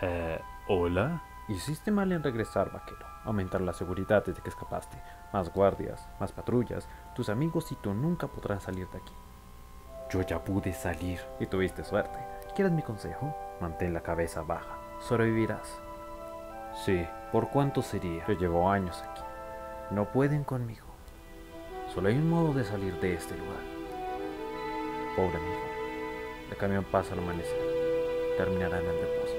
Eh, ¿hola? Hiciste mal en regresar, vaquero. Aumentar la seguridad desde que escapaste. Más guardias, más patrullas. Tus amigos y tú nunca podrán salir de aquí. Yo ya pude salir. Y tuviste suerte. ¿Quieres mi consejo? Mantén la cabeza baja. Sobrevivirás. Sí, ¿por cuánto sería? Yo llevo años aquí. No pueden conmigo. Solo hay un modo de salir de este lugar. Pobre amigo. El camión pasa al amanecer. Terminará en el depósito.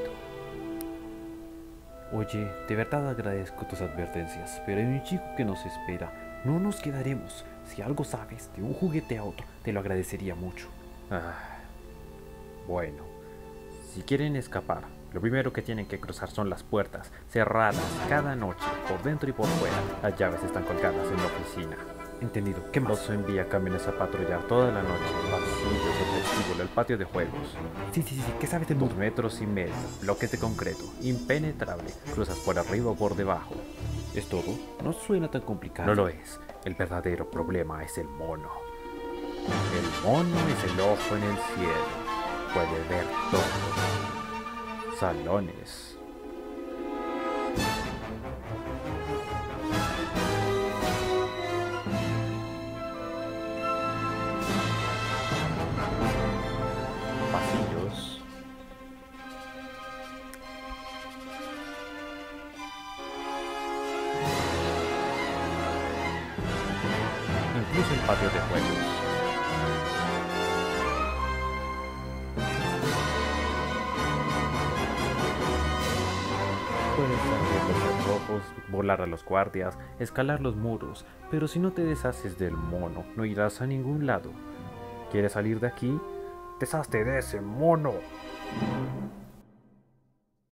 Oye, de verdad agradezco tus advertencias, pero hay un chico que nos espera. No nos quedaremos. Si algo sabes de un juguete a otro, te lo agradecería mucho. Ah, bueno, si quieren escapar, lo primero que tienen que cruzar son las puertas, cerradas cada noche, por dentro y por fuera. Las llaves están colgadas en la oficina. Entendido. ¿Qué más? Envía camiones a patrullar toda la noche, pasillos, el vestíbulo, el patio de juegos. Sí, sí, sí. ¿Qué sabes de Dos metros y medio, bloques de concreto, impenetrable. Cruzas por arriba o por debajo. ¿Es todo? No suena tan complicado. No lo es. El verdadero problema es el mono. El mono es el ojo en el cielo. Puede ver todo. Salones. Incluso el patio de juegos. Puedes salir los cerrojos, volar a los guardias, escalar los muros, pero si no te deshaces del mono, no irás a ningún lado. ¿Quieres salir de aquí? ¡Deshazte de ese mono!